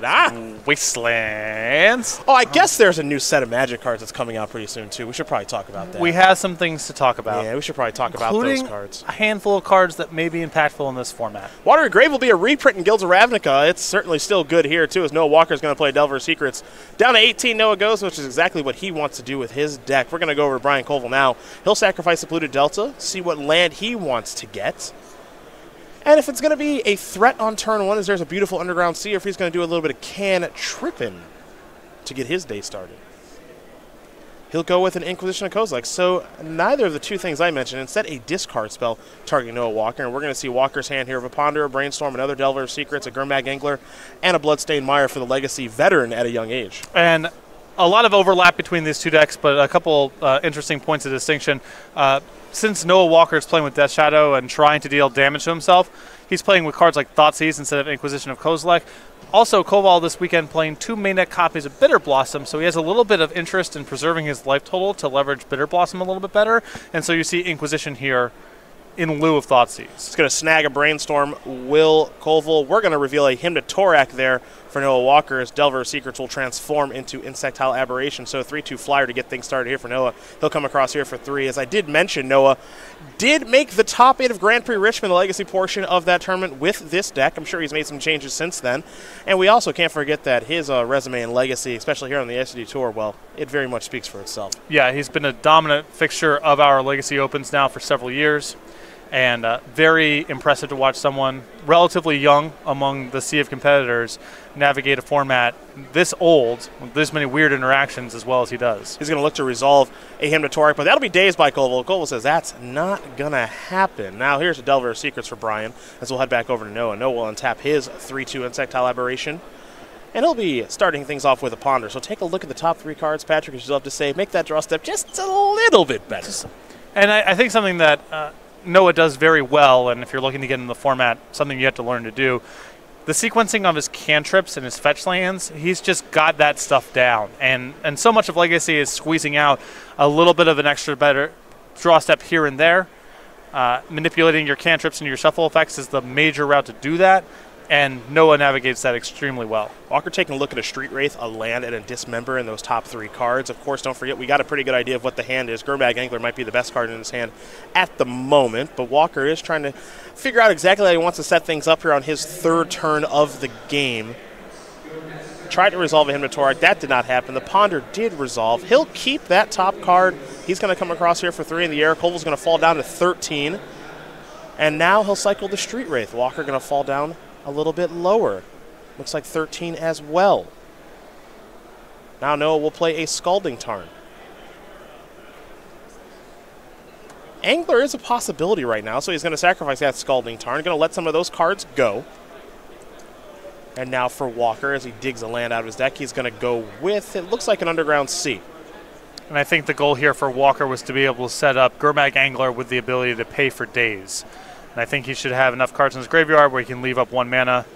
Ah. Wastelands. Oh, I guess there's a new set of Magic cards that's coming out pretty soon too. We should probably talk about that. We have some things to talk about. yeah, we should probably talk about those cards. a handful of cards that may be impactful in this format. Watery Grave will be a reprint in Guilds of Ravnica. It's certainly still good here too, as Noah Walker's going to play Delver Secrets. Down to 18, Noah goes, which is exactly what he wants to do with his deck. We're going to go over to Brian Coval now. He'll sacrifice the Polluted Delta, see what land he wants to get. And if it's going to be a threat on turn one, as there's a beautiful underground sea, or if he's going to do a little bit of cantripping to get his day started. He'll go with an Inquisition of Kozilek. So neither of the two things I mentioned. Instead, a discard spell targeting Noah Walker. And we're going to see Walker's hand here of a Ponder, a Brainstorm, another Delver of Secrets, a Gurmag Angler, and a Bloodstained Mire for the Legacy veteran at a young age. And a lot of overlap between these two decks, but a couple uh, interesting points of distinction. Uh, since Noah Walker is playing with Death Shadow and trying to deal damage to himself, he's playing with cards like Thoughtseize instead of Inquisition of Kozilek. Also, Coval this weekend playing two main deck copies of Bitter Blossom, so he has a little bit of interest in preserving his life total to leverage Bitter Blossom a little bit better. And so you see Inquisition here in lieu of Thoughtseize. It's going to snag a Brainstorm. Will Coval. We're going to reveal a Hymn to Tourach there for Noah Walker as Delver Secrets will transform into Insectile Aberration. So 3 2 flyer to get things started here for Noah. He'll come across here for three. As I did mention, Noah did make the top eight of Grand Prix Richmond, the legacy portion of that tournament, with this deck. I'm sure he's made some changes since then. And we also can't forget that his uh, resume and legacy, especially here on the SCG Tour, well, it very much speaks for itself. Yeah, he's been a dominant fixture of our Legacy Opens now for several years, and uh, very impressive to watch someone relatively young among the sea of competitors navigate a format this old with this many weird interactions as well as he does. He's going to look to resolve a Hymn to Tourach, but that'll be Daze by Coval. Coval says that's not going to happen. Now here's a Delver of Secrets for Brian as we'll head back over to Noah. Noah will untap his 3 2 Insectile Aberration. And he'll be starting things off with a ponder. So take a look at the top three cards, Patrick, as you love to say. Make that draw step just a little bit better. And I, I think something that uh, Noah does very well, and if you're looking to get in the format, something you have to learn to do. The sequencing of his cantrips and his fetch lands, he's just got that stuff down. And and so much of Legacy is squeezing out a little bit of an extra better draw step here and there. Uh, manipulating your cantrips and your shuffle effects is the major route to do that, and Noah navigates that extremely well. Walker taking a look at a Street Wraith, a land, and a Dismember in those top three cards. Of course, don't forget, we got a pretty good idea of what the hand is. Gurmag Angler might be the best card in his hand at the moment, but Walker is trying to figure out exactly how he wants to set things up here on his third turn of the game. Tried to resolve a Hymn to Tourach. That did not happen. The Ponder did resolve. He'll keep that top card. He's going to come across here for three in the air. Coval's going to fall down to 13. And now he'll cycle the Street Wraith. Walker going to fall down a little bit lower. Looks like 13 as well. Now Noah will play a Scalding Tarn. Angler is a possibility right now, so he's going to sacrifice that Scalding Tarn. Going to let some of those cards go. And now for Walker, as he digs a land out of his deck, he's going to go with, it looks like an Underground Sea. And I think the goal here for Walker was to be able to set up Gurmag Angler with the ability to pay for Daze. And I think he should have enough cards in his graveyard where he can leave up one mana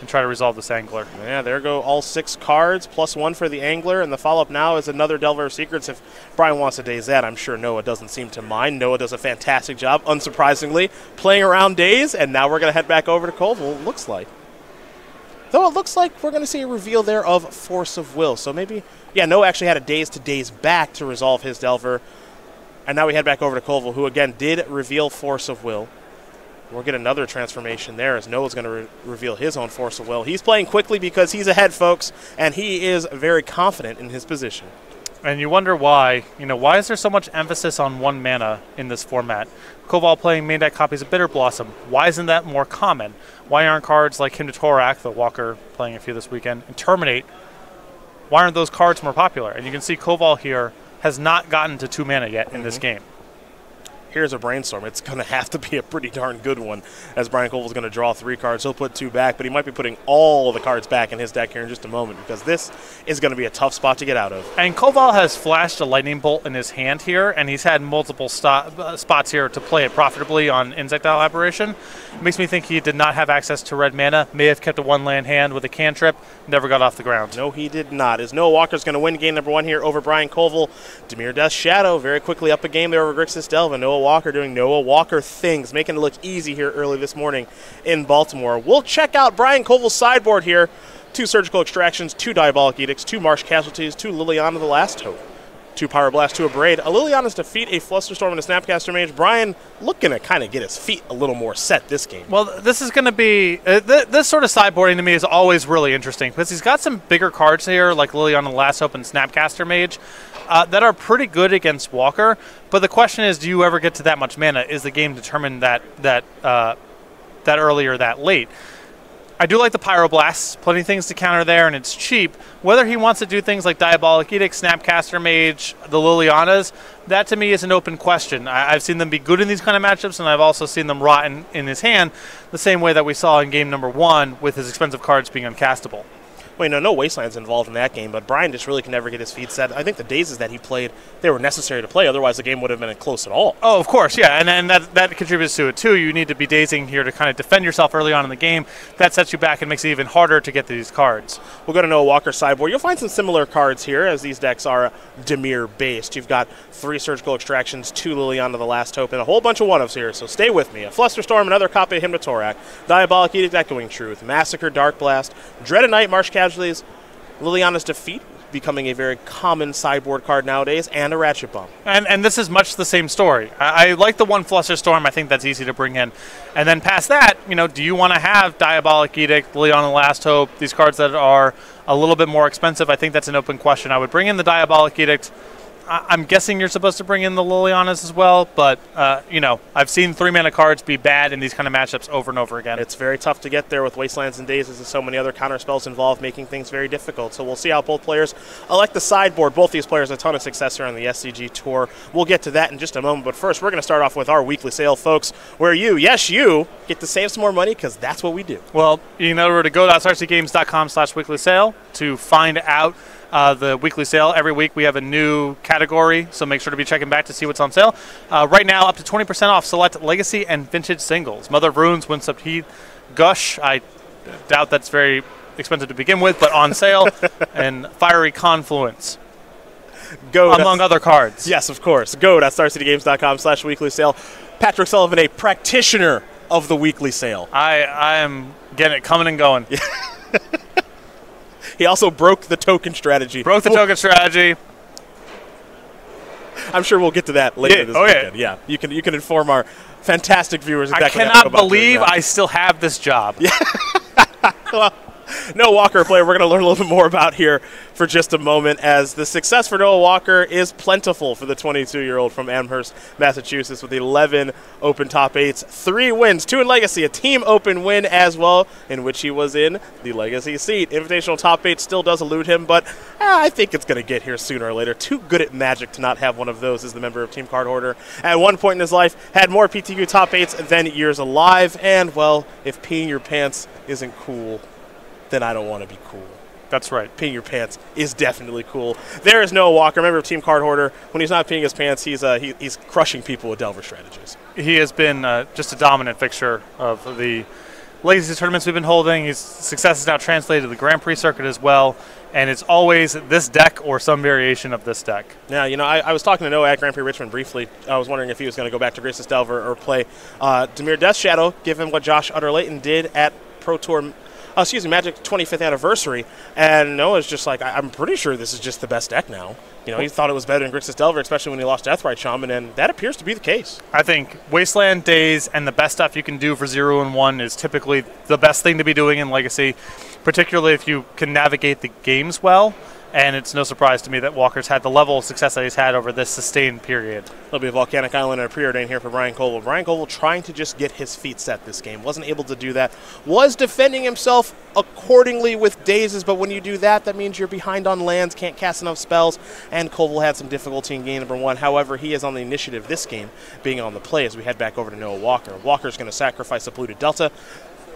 and try to resolve this Angler. Yeah, there go all six cards, plus one for the Angler. And the follow up now is another Delver of Secrets. If Brian wants to daze that, I'm sure Noah doesn't seem to mind. Noah does a fantastic job, unsurprisingly, playing around Daze. And now we're going to head back over to Coval, looks like. Though it looks like we're going to see a reveal there of Force of Will. So maybe, yeah, Noah actually had a daze to daze back to resolve his Delver. And now we head back over to Coval, who again did reveal Force of Will. We'll get another transformation there as Noah's going to re- reveal his own Force of Will. He's playing quickly because he's ahead, folks, and he is very confident in his position. And you wonder why, you know, why is there so much emphasis on one mana in this format? Coval playing main deck copies of Bitter Blossom. Why isn't that more common? Why aren't cards like Hymn to Tourach, the Walker playing a few this weekend, and Terminate, why aren't those cards more popular? And you can see Coval here has not gotten to two mana yet in this mm-hmm. game. Here's a brainstorm. It's going to have to be a pretty darn good one, as Brian Coval is going to draw three cards. He'll put two back, but he might be putting all the cards back in his deck here in just a moment because this is going to be a tough spot to get out of. And Coval has flashed a lightning bolt in his hand here, and he's had multiple sto- uh, spots here to play it profitably on Insectile Aberration. It makes me think he did not have access to red mana, may have kept a one land hand with a cantrip, never got off the ground. No, he did not. As Noah Walker's going to win game number one here over Brian Coval. Dimir Death Shadow very quickly up a game there over Grixis Delver. Noah Walker doing Noah Walker things, making it look easy here early this morning in Baltimore. We'll check out Brian Coval's sideboard here. two Surgical Extractions, two Diabolic Edicts, two Marsh Casualties, two Liliana the Last Hope, two Pyroblast, two Abrade. A Liliana's defeat, a Flusterstorm, and a Snapcaster Mage. Brian looking to kind of get his feet a little more set this game. Well, this is going to be uh, th- this sort of sideboarding to me is always really interesting because he's got some bigger cards here, like Liliana the Last Hope and Snapcaster Mage, uh, that are pretty good against Walker. But the question is, do you ever get to that much mana? Is the game determined that that uh, that early or that late? I do like the Pyroblasts, plenty of things to counter there, and it's cheap. Whether he wants to do things like Diabolic Edict, Snapcaster Mage, the Lilianas, that to me is an open question. I, have seen them be good in these kind of matchups, and I've also seen them rot in, in his hand the same way that we saw in game number one with his expensive cards being uncastable. Well, you know, no Wastelands involved in that game, but Brian just really can never get his feet set. I think the dazes that he played, they were necessary to play. Otherwise, the game would have been close at all. Oh, of course, yeah, and, and that, that contributes to it too. You need to be dazing here to kind of defend yourself early on in the game. That sets you back and makes it even harder to get these cards. We'll go to Noah Walker sideboard. You'll find some similar cards here, as these decks are Dimir based. You've got three Surgical Extractions, two Liliana of the Last Hope, and a whole bunch of one ofs here. So stay with me. A Flusterstorm, another copy of Hymn to Tourach, Diabolic Edict, Echoing Truth, Massacre, Dark Blast, Dread Night, Marsh Casualties. Liliana's defeat becoming a very common sideboard card nowadays, and a Ratchet Bomb. And and this is much the same story. I, I like the one Flusterstorm. I think that's easy to bring in. And then past that, you know, do you want to have Diabolic Edict, Liliana Last Hope, these cards that are a little bit more expensive? I think that's an open question. I would bring in the Diabolic Edict I'm guessing you're supposed to bring in the Lilianas as well, but uh, you know I've seen three mana cards be bad in these kind of matchups over and over again. It's very tough to get there with Wastelands and Dazes and so many other counter spells involved, making things very difficult. So we'll see how both players elect the sideboard. Both these players a ton of success here on the SCG tour. We'll get to that in just a moment, but first we're going to start off with our weekly sale, folks, where you, yes you, get to save some more money because that's what we do. Well, you know where to go.srcgames.com/weekly sale to find out uh, the weekly sale. Every week we have a new category, so make sure to be checking back to see what's on sale. Uh, right now, up to 20% off select legacy and vintage singles. Mother of Runes, Windswept Heath, Gush. I doubt that's very expensive to begin with, but on sale. and Fiery Confluence. Go among other cards. Yes, of course. Go to starcitygames.com slash weekly sale. Patrick Sullivan, a practitioner of the weekly sale. I, I am getting it coming and going. He also broke the token strategy. Broke the oh. token strategy. I'm sure we'll get to that later yeah, this oh weekend. Yeah. yeah, you can you can inform our fantastic viewers. Exactly I cannot believe I still have this job. Yeah. well, Noah Walker player we're going to learn a little bit more about here for just a moment as the success for Noah Walker is plentiful for the 22-year-old from Amherst, Massachusetts with 11 open top eights, three wins, two in Legacy, a team open win as well in which he was in the Legacy seat. Invitational top eight still does elude him, but eh, I think it's going to get here sooner or later. Too good at Magic to not have one of those as the member of Team Card Hoarder. At one point in his life, had more PTQ top eights than years alive, and well, if peeing your pants isn't cool, then I don't want to be cool. That's right. Peeing your pants is definitely cool. There is Noah Walker, member of Team Card Hoarder. When he's not peeing his pants, he's uh, he, he's crushing people with Delver strategies. He has been uh, just a dominant fixture of the legacy tournaments we've been holding. His success is now translated to the Grand Prix circuit as well, and it's always this deck or some variation of this deck. Yeah, you know, I, I was talking to Noah at Grand Prix Richmond briefly. I was wondering if he was going to go back to Grixis Delver or play uh, Dimir Death Shadow, given what Josh Utter-Leyton did at Pro Tour uh, excuse me, Magic 25th anniversary, and Noah's just like, I- am pretty sure this is just the best deck now. You know, he thought it was better than Grixis Delver, especially when he lost Deathrite Shaman, and that appears to be the case. I think Wasteland Daze and the best stuff you can do for zero and one is typically the best thing to be doing in Legacy, particularly if you can navigate the games well and it's no surprise to me that Walker's had the level of success that he's had over this sustained period. There'll be a Volcanic Island and a preordain here for Brian Coval. Brian Coval trying to just get his feet set this game. Wasn't able to do that. Was defending himself accordingly with dazes, but when you do that, that means you're behind on lands, can't cast enough spells, and Coval had some difficulty in game number one. However, he is on the initiative this game, being on the play as we head back over to Noah Walker. Walker's going to sacrifice a polluted Delta.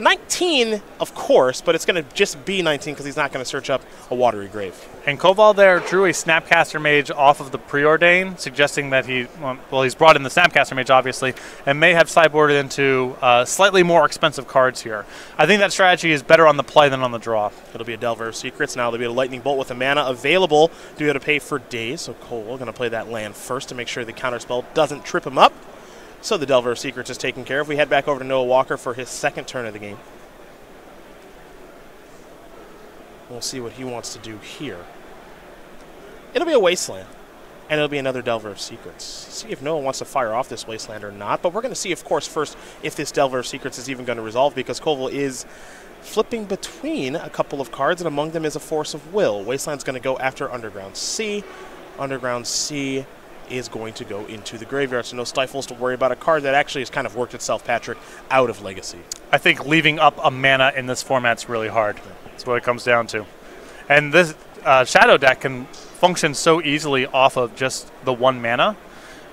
19, of course, but it's going to just be 19 because he's not going to search up a watery grave. And Coval there drew a Snapcaster Mage off of the preordain, suggesting that he, well, he's brought in the Snapcaster Mage, obviously, and may have sideboarded into uh, slightly more expensive cards here. I think that strategy is better on the play than on the draw. It'll be a Delver of Secrets. Now there'll be a Lightning Bolt with a mana available to be able to pay for Daze. So Cole going to play that land first to make sure the counterspell doesn't trip him up. So the Delver of Secrets is taken care of. We head back over to Noah Walker for his second turn of the game. We'll see what he wants to do here. It'll be a wasteland, and it'll be another Delver of Secrets. See if no one wants to fire off this wasteland or not, but we're going to see, of course, first if this Delver of Secrets is even going to resolve because Coval is flipping between a couple of cards, and among them is a Force of Will. Wasteland's going to go after Underground Sea. Underground Sea is going to go into the graveyard, so no Stifles to worry about. A card that actually has kind of worked itself, Patrick, out of Legacy. I think leaving up a mana in this format's really hard. That's what it comes down to. And this uh, Shadow deck can function so easily off of just the one mana.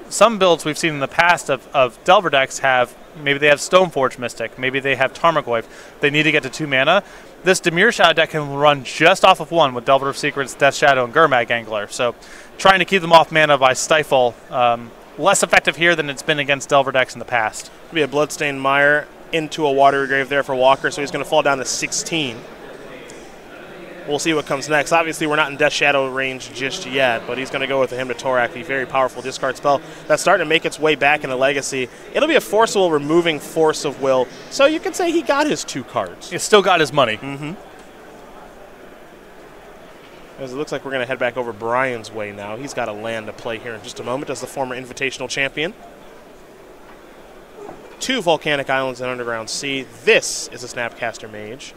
Some builds we've seen in the past of, of Delver decks have maybe they have Stoneforge Mystic, maybe they have Tarmogoyf. They need to get to two mana. This Dimir Shadow deck can run just off of one with Delver of Secrets, Death Shadow, and Gurmag Angler. So trying to keep them off mana by Stifle, um, less effective here than it's been against Delver decks in the past. Be a Bloodstained Mire into a Watery Grave there for Walker, so he's going to fall down to 16. We'll see what comes next. Obviously, we're not in Death Shadow range just yet, but he's going to go with the Hymn to Tourach, the very powerful discard spell that's starting to make its way back into Legacy. It'll be a Force of Will removing Force of Will, so you can say he got his two cards. He still got his money. Mm-hmm. As it looks like we're going to head back over Brian's way now. He's got a land to play here in just a moment as the former Invitational champion. Two Volcanic Islands and Underground Sea. This is a Snapcaster Mage.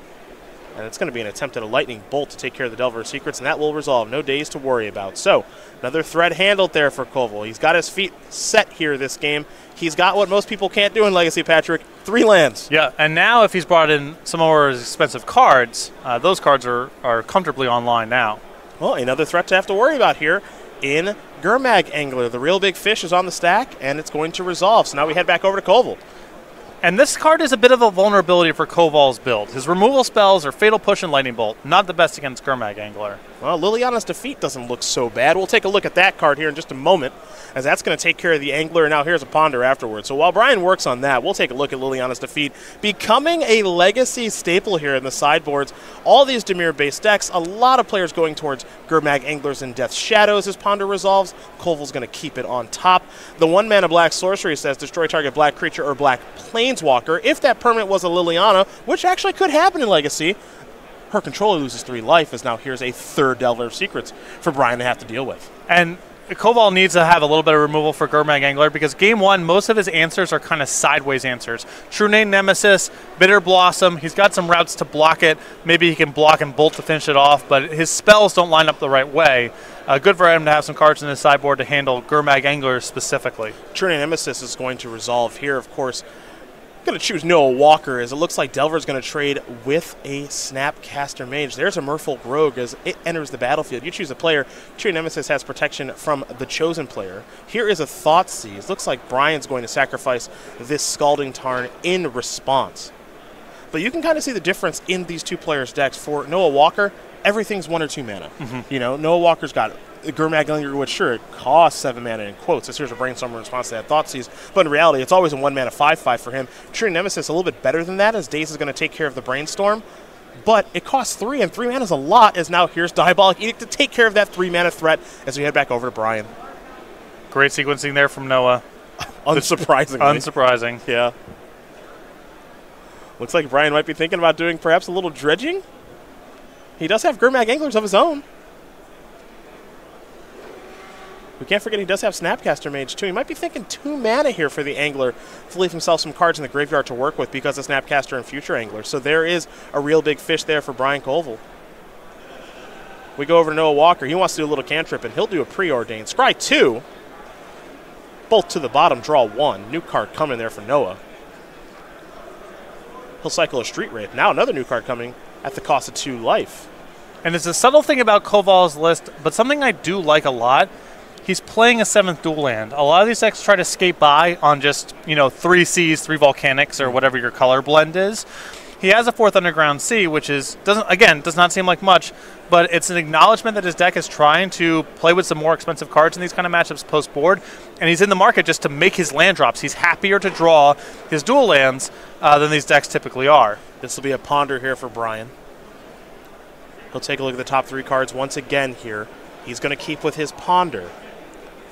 And it's going to be an attempt at a lightning bolt to take care of the Delver Secrets, and that will resolve. No Daze to worry about. So, another thread handled there for Coval. He's got his feet set here this game. He's got what most people can't do in Legacy, Patrick three lands. Yeah, and now if he's brought in some more expensive cards, uh, those cards are, are comfortably online now. Well, another threat to have to worry about here in Gurmag Angler. The real big fish is on the stack, and it's going to resolve. So now we head back over to Coval. And this card is a bit of a vulnerability for Coval's build. His removal spells are Fatal Push and Lightning Bolt, not the best against Gurmag Angler. Well, Liliana's Defeat doesn't look so bad. We'll take a look at that card here in just a moment, as that's going to take care of the Angler. Now, here's a Ponder afterwards. So while Brian works on that, we'll take a look at Liliana's Defeat, becoming a legacy staple here in the sideboards. All these Dimir-based decks, a lot of players going towards Gurmag Anglers and Death Shadows as Ponder resolves. Coval's going to keep it on top. The one mana black sorcery says destroy target black creature or black planeswalker. If that permanent was a Liliana, which actually could happen in Legacy, her controller loses three life, as now here's a third Delver of Secrets for Brian to have to deal with. And Coval needs to have a little bit of removal for Gurmag Angler because game one, most of his answers are kind of sideways answers. True Name Nemesis, Bitter Blossom, he's got some routes to block it. Maybe he can block and bolt to finish it off, but his spells don't line up the right way. Uh, good for him to have some cards in his sideboard to handle Gurmag Angler specifically. True Name Nemesis is going to resolve here, of course going to choose Noah Walker as it looks like Delver's going to trade with a Snapcaster Mage. There's a Merfolk Rogue as it enters the battlefield. You choose a player. True Nemesis has protection from the chosen player. Here is a Thoughtseize. Looks like Brian's going to sacrifice this Scalding Tarn in response. But you can kind of see the difference in these two players' decks. For Noah Walker, everything's one or two mana. Mm-hmm. You know, Noah Walker's got Gurmag Angler, which sure it costs seven mana in quotes. This here's a brainstorm response to that thought Thoughtseize, but in reality, it's always a one mana five five for him. True Nemesis a little bit better than that, as Daze is going to take care of the brainstorm. But it costs three, and three mana is a lot. As now here's Diabolic Edict to take care of that three mana threat. As we head back over to Brian. Great sequencing there from Noah. Unsurprisingly. Unsurprising. Yeah. Looks like Brian might be thinking about doing perhaps a little dredging. He does have Gurmag Anglers of his own. We can't forget he does have Snapcaster Mage too. He might be thinking two mana here for the Angler to leave himself some cards in the graveyard to work with because of Snapcaster and Future Angler. So there is a real big fish there for Brian Coval. We go over to Noah Walker. He wants to do a little cantrip, and he'll do a preordained. Scry 2. Both to the bottom, draw one. New card coming there for Noah. He'll cycle a Street Wraith. Now another new card coming at the cost of two life. And it's a subtle thing about Coval's list, but something I do like a lot he's playing a seventh dual land. A lot of these decks try to skate by on just, you know, three seas, three volcanics, or whatever your color blend is. He has a fourth underground sea, which is doesn't again does not seem like much, but it's an acknowledgement that his deck is trying to play with some more expensive cards in these kind of matchups post board, and he's in the market just to make his land drops. He's happier to draw his dual lands uh, than these decks typically are. This will be a ponder here for Brian. He'll take a look at the top three cards once again here. He's going to keep with his ponder.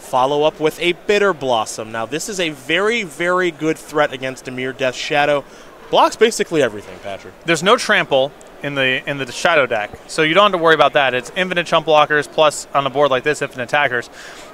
Follow up with a Bitter Blossom. Now, this is a very, very good threat against Dimir Death Shadow. Blocks basically everything, Patrick. There's no trample in the in the shadow deck, so you don't have to worry about that. It's infinite chump blockers plus on a board like this, infinite attackers.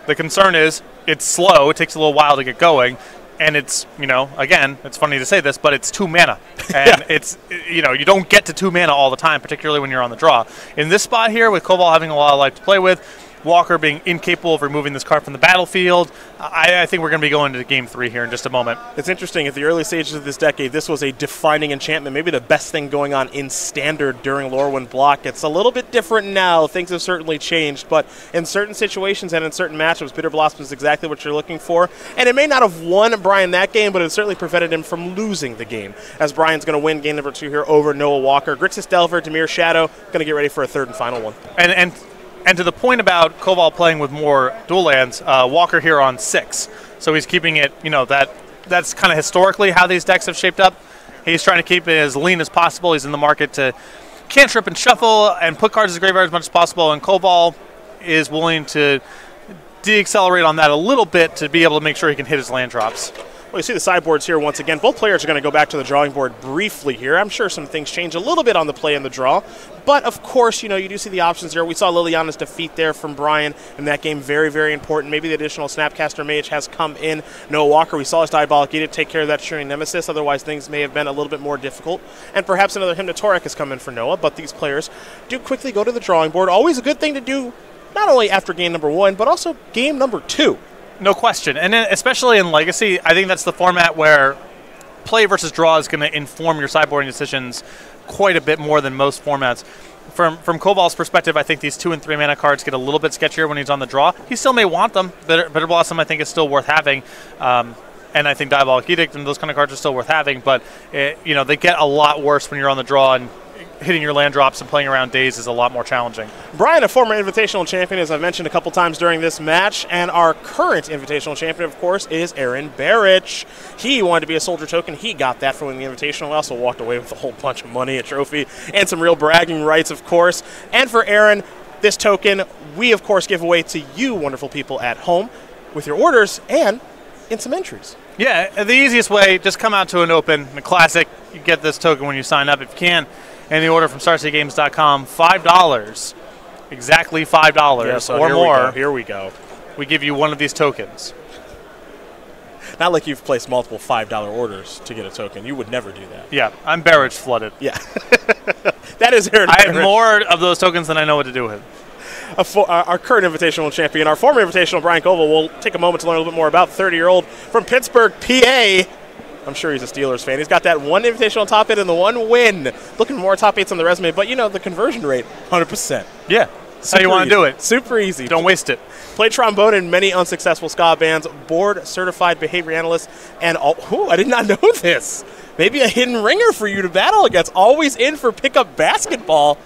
The concern is it's slow. It takes a little while to get going, and it's you know again it's funny to say this, but it's two mana, and Yeah. it's you know you don't get to two mana all the time, particularly when you're on the draw. In this spot here, with Coval having a lot of life to play with. Walker being incapable of removing this card from the battlefield. I, I think we're going to be going to game three here in just a moment. It's interesting. At the early stages of this decade, this was a defining enchantment, maybe the best thing going on in standard during Lorwyn block. It's a little bit different now. Things have certainly changed, but in certain situations and in certain matchups, Bitter Blossom is exactly what you're looking for. And it may not have won Brian that game, but it certainly prevented him from losing the game. As Brian's going to win game number two here over Noah Walker. Grixis Delver, Dimir Shadow, going to get ready for a third and final one. And and and to the point about Coval playing with more dual lands, uh, Walker here on six, so he's keeping it. You know that that's kind of historically how these decks have shaped up. He's trying to keep it as lean as possible. He's in the market to cantrip and shuffle and put cards in his graveyard as much as possible. And Coval is willing to deaccelerate on that a little bit to be able to make sure he can hit his land drops. Well, you see the sideboards here once again. Both players are going to go back to the drawing board briefly here. I'm sure some things change a little bit on the play and the draw. But of course, you know, you do see the options there. We saw Liliana's defeat there from Brian in that game. Very, very important. Maybe the additional Snapcaster Mage has come in. Noah Walker, we saw his Diabolic Edict take care of that Shearing Nemesis. Otherwise, things may have been a little bit more difficult. And perhaps another Hymn to Tourach has come in for Noah. But these players do quickly go to the drawing board. Always a good thing to do, not only after game number one, but also game number two. No question. And especially in Legacy, I think that's the format where play versus draw is going to inform your sideboarding decisions quite a bit more than most formats. From from Coval's perspective, I think these two and three mana cards get a little bit sketchier when he's on the draw. He still may want them. Bitter, Bitter Blossom, I think, is still worth having. Um, and I think Diabolic Edict and those kind of cards are still worth having, but it, you know they get a lot worse when you're on the draw and hitting your land drops and playing around Daze is a lot more challenging. Brian, a former Invitational champion, as I've mentioned a couple times during this match, and our current Invitational champion, of course, is Aaron Barich. He wanted to be a soldier token. He got that from winning the Invitational. Also walked away with a whole bunch of money, a trophy, and some real bragging rights, of course. And for Aaron, this token we, of course, give away to you, wonderful people at home, with your orders and in some entries. Yeah, the easiest way, just come out to an open, a classic. You get this token when you sign up if you can. And the order from StarCityGames.com, $5. Exactly $5 so or here more. We. Here we go. We give you one of these tokens. Not like you've placed multiple $5 orders to get a token. You would never do that. Yeah, I'm Barrage flooded. Yeah. that is Aaron I have more of those tokens than I know what to do with. a fo- uh, our current invitational champion, our former invitational Brian Coval. We'll take a moment to learn a little bit more about 30 year old from Pittsburgh, PA. I'm sure he's a Steelers fan. He's got that one invitational top eight and the one win. Looking for more top eights on the resume, but you know the conversion rate, 100%. Yeah, that's how you want to do it. Super easy. Don't waste it. Played trombone in many unsuccessful ska bands, board certified behavior analyst, and all. Ooh, I did not know this. Maybe a hidden ringer for you to battle against. Always in for pickup basketball.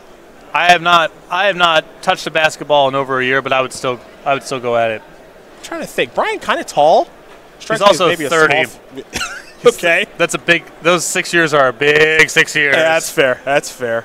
I have not I have not touched a basketball in over a year, but I would still I would still go at it. I'm trying to think. Brian kind of tall. Me also maybe a 30. small f- okay. That's a big those 6 years are a big 6 years. Yeah, that's fair. That's fair.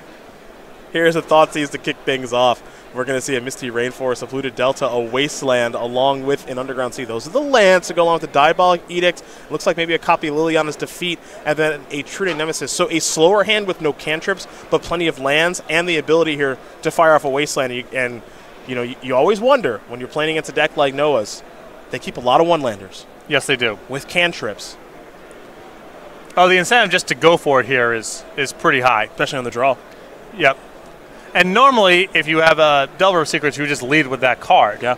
Here's a Thoughtseize to kick things off. We're going to see a Misty Rainforest, a Polluted Delta, a Wasteland, along with an Underground Sea. Those are the lands to go along with the Diabolic Edict. Looks like maybe a copy of Liliana's Defeat, and then a True Nemesis. So a slower hand with no cantrips, but plenty of lands, and the ability here to fire off a Wasteland. And, you- and you know, you, you always wonder when you're playing against a deck like Noah's, they keep a lot of one-landers Yes, they do. with cantrips, Oh, the incentive just to go for it here is is pretty high. especially on the draw. Yep. And normally, if you have a Delver of Secrets, you just lead with that card. Yeah.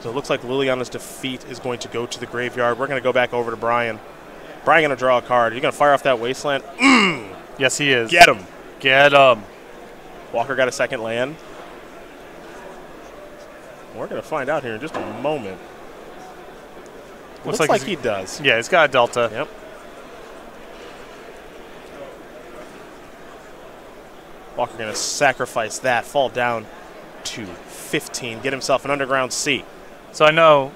So it looks like Liliana's defeat is going to go to the graveyard. We're going to go back over to Brian. Brian going to draw a card. You're going to fire off that wasteland. Yes, he is. Get him. Get him. Walker got a second land. We're going to find out here in just a moment. Looks, like, he's- he does. Yeah, he's got a Delta. Yep. Walker going to sacrifice that, fall down to 15, get himself an underground seat. So I know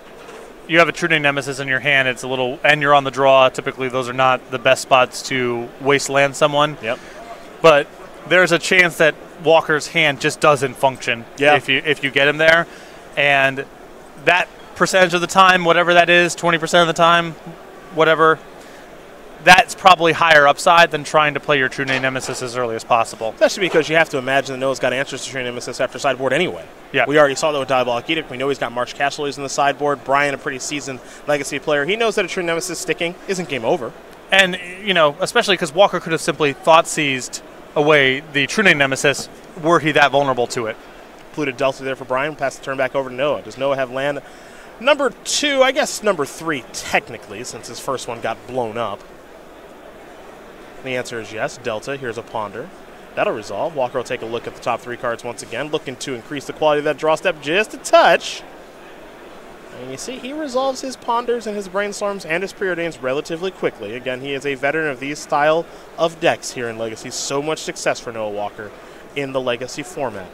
you have a True Name Nemesis in your hand. It's a little, and you're on the draw. Typically, those are not the best spots to wasteland someone. Yep. But there's a chance that Walker's hand just doesn't function Yeah. if you if you get him there, and that percentage of the time, whatever that is, 20% of the time, whatever, that's probably higher upside than trying to play your True Name Nemesis as early as possible. Especially because you have to imagine that Noah's got answers to True Name Nemesis after sideboard anyway. Yeah. We already saw that with Diabolic Edict. We know he's got Marsh Casualties in the sideboard. Brian, a pretty seasoned legacy player. He knows that a True Nemesis sticking isn't game over. And, you know, especially because Walker could have simply thought seized away the True Name Nemesis were he that vulnerable to it. Polluted Delta there for Brian. Pass the turn back over to Noah. Does Noah have land? Number two, I guess number three, technically, since his first one got blown up. The answer is yes. Delta, here's a ponder. That'll resolve. Walker will take a look at the top three cards once again, looking to increase the quality of that draw step just a touch. And you see, he resolves his ponders and his brainstorms and his preordains relatively quickly. Again, he is a veteran of these style of decks here in Legacy. So much success for Noah Walker in the Legacy format.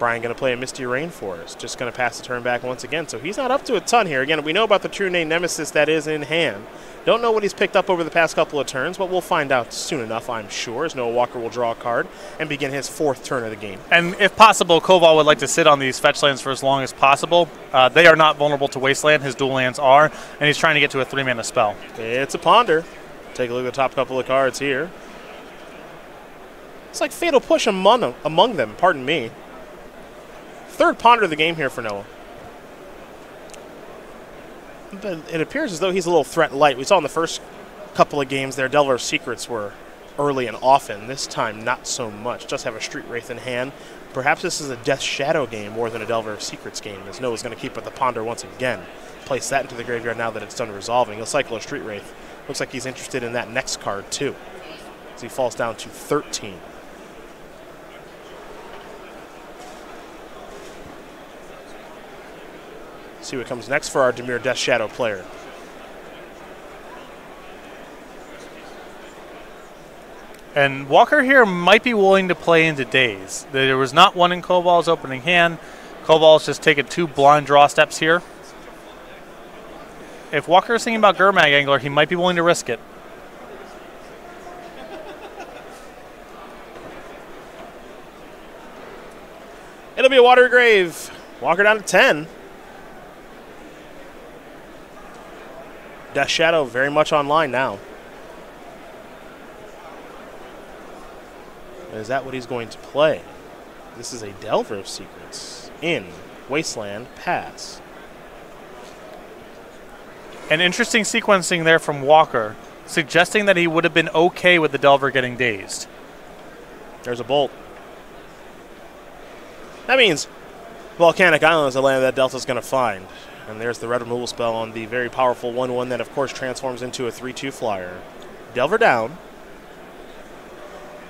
Brian going to play a Misty Rainforest. Just going to pass the turn back once again. So he's not up to a ton here. Again, we know about the true name Nemesis that is in hand. Don't know what he's picked up over the past couple of turns, but we'll find out soon enough, I'm sure, as Noah Walker will draw a card and begin his fourth turn of the game. And if possible, Coval would like to sit on these fetch lands for as long as possible. Uh, they are not vulnerable to Wasteland. His dual lands are, and he's trying to get to a three mana spell. It's a ponder. Take a look at the top couple of cards here. It's like Fatal Push among, among them, pardon me. Third ponder of the game here for Noah. But it appears as though he's a little threat light. We saw in the first couple of games there, Delver of Secrets were early and often. This time, not so much. Just have a Street Wraith in hand. Perhaps this is a Death Shadow game more than a Delver of Secrets game, as Noah's going to keep with the Ponder once again. Place that into the graveyard now that it's done resolving. He'll cycle a Street Wraith. Looks like he's interested in that next card, too. As he falls down to 13. See what comes next for our Dimir Death Shadow player. And Walker here might be willing to play into Daze. There was not one in Coval's opening hand. Coval's just taking two blind draw steps here. If Walker is thinking about Gurmag Angler, he might be willing to risk it. It'll be a water grave. Walker down to 10. Death Shadow very much online now. Is that what he's going to play? This is a Delver of Secrets in Wasteland Pass. An interesting sequencing there from Walker, suggesting that he would have been okay with the Delver getting dazed. There's a bolt. That means Volcanic Island is the land that Delta's going to find. And there's the red removal spell on the very powerful 1 1 that, of course, transforms into a 3 2 flyer. Delver down.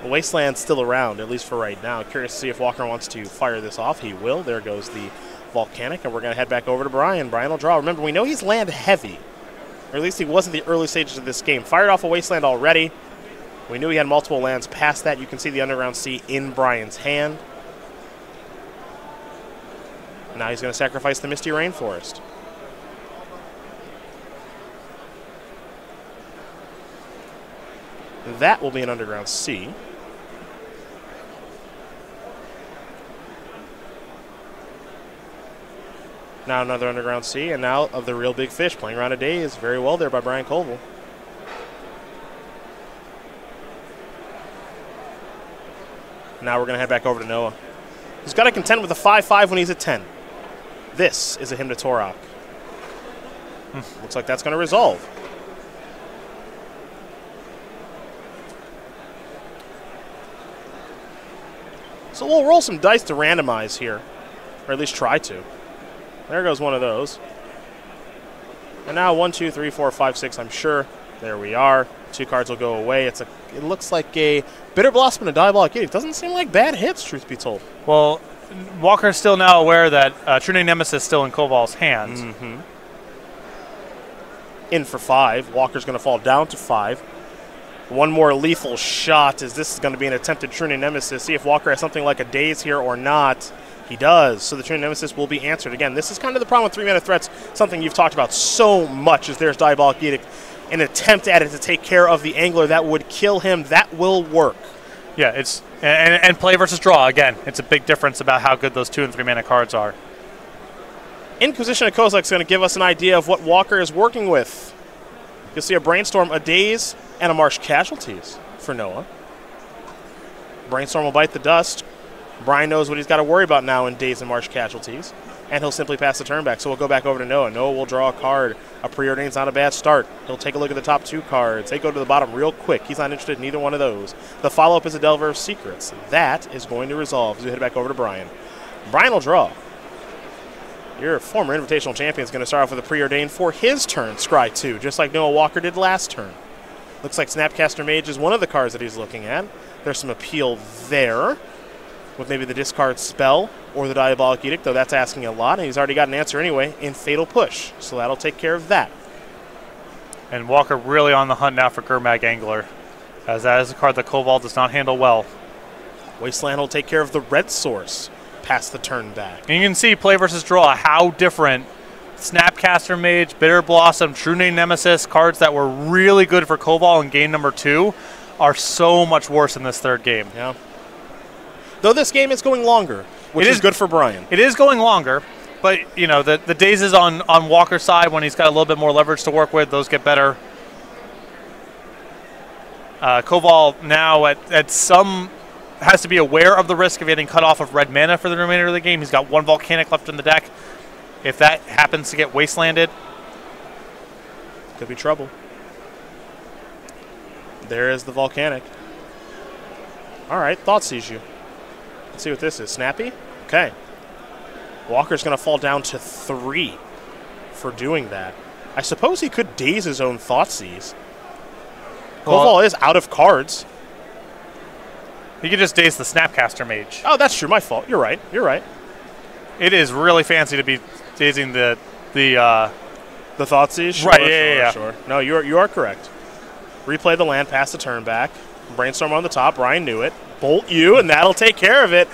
Wasteland's still around, at least for right now. Curious to see if Walker wants to fire this off. He will. There goes the Volcanic, and we're going to head back over to Brian. Brian will draw. Remember, we know he's land heavy, or at least he was in the early stages of this game. Fired off a Wasteland already. We knew he had multiple lands past that. You can see the Underground Sea in Brian's hand. Now he's going to sacrifice the Misty Rainforest. That will be an Underground Sea. Now another Underground Sea, and now of the real big fish playing around a day is Very well there by Brian Coval. Now we're going to head back over to Noah. He's got to contend with a 5-5 when he's at 10. This is a Hymn to Tourach. Hmm. Looks like that's going to resolve. So we'll roll some dice to randomize here, or at least try to. There goes one of those. And now one, two, three, four, five, six. I'm sure. There we are. Two cards will go away. It's a. It looks like a bitter blossom and a diabolic edict. Doesn't seem like bad hits, truth be told. Well, Walker's still now aware that uh, True Name Nemesis is still in Coval's hands. Mm-hmm. In for five. Walker's going to fall down to five. One more lethal shot as this is going to be an attempted True Nemesis. See if Walker has something like a daze here or not. He does. So the True Nemesis will be answered. Again, this is kind of the problem with three mana threats. Something you've talked about so much is there's Diabolic Edict. An attempt at it to take care of the angler that would kill him. That will work. Yeah, it's and, and play versus draw again. It's a big difference about how good those two and three mana cards are. Inquisition of Kozilek is going to give us an idea of what Walker is working with. You'll see a Brainstorm, a Daze, and a Marsh Casualties for Noah. Brainstorm will bite the dust. Brian knows what he's got to worry about now in Daze and Marsh Casualties. And he'll simply pass the turn back. So we'll go back over to Noah. Noah will draw a card. A preordained's not a bad start. He'll take a look at the top two cards. They go to the bottom real quick. He's not interested in either one of those. The follow up is a Delver of Secrets. That is going to resolve as we head back over to Brian. Brian will draw. Your former Invitational champion is going to start off with a preordained for his turn, Scry 2, just like Noah Walker did last turn. Looks like Snapcaster Mage is one of the cards that he's looking at. There's some appeal there with maybe the discard spell or the Diabolic Edict, though that's asking a lot, and he's already got an answer anyway in Fatal Push, so that'll take care of that. And Walker really on the hunt now for Gurmag Angler, as that is a card that Coval does not handle well. Wasteland will take care of the red source past the turn back. And you can see play versus draw how different Snapcaster Mage, Bitter Blossom, True Name Nemesis, cards that were really good for Coval in game number two, are so much worse in this third game. Yeah. Though this game is going longer, which is, is- good for Brian. It is going longer, but you know the the days is on on Walker's side when he's got a little bit more leverage to work with. Those get better. Uh, Coval now at, at some has to be aware of the risk of getting cut off of red mana for the remainder of the game. He's got one volcanic left in the deck. If that happens to get wastelanded, Could be trouble. There is the volcanic. All right, thought sees you. Let's see what this is. Snappy? Okay. Walker's going to fall down to three for doing that. I suppose he could daze his own Thoughtseize. Well- Koval is out of cards. he could just daze the Snapcaster Mage. Oh, that's true. My fault. You're right. You're right. It is really fancy to be dazing the the uh, The thought? Sure, Right, yeah, sure, yeah, yeah. Sure. No, you are, you are correct. Replay the land, pass the turn back. Brainstorm on the top. Brian knew it. Bolt you, and that'll take care of it.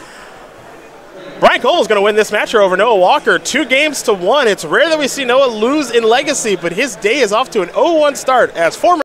Brian Cole is going to win this match over Noah Walker. Two games to one. It's rare that we see Noah lose in Legacy, but his day is off to an 0 1 start as former.